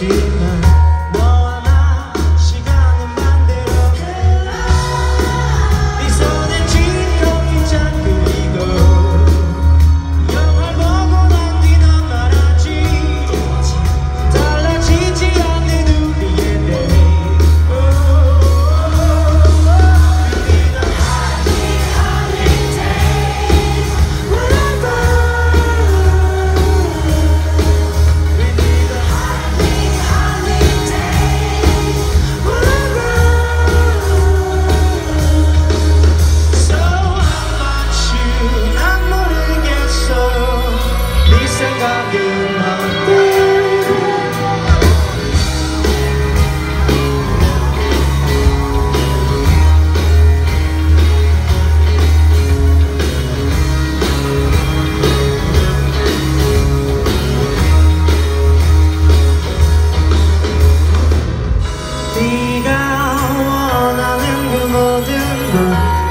rotina. remember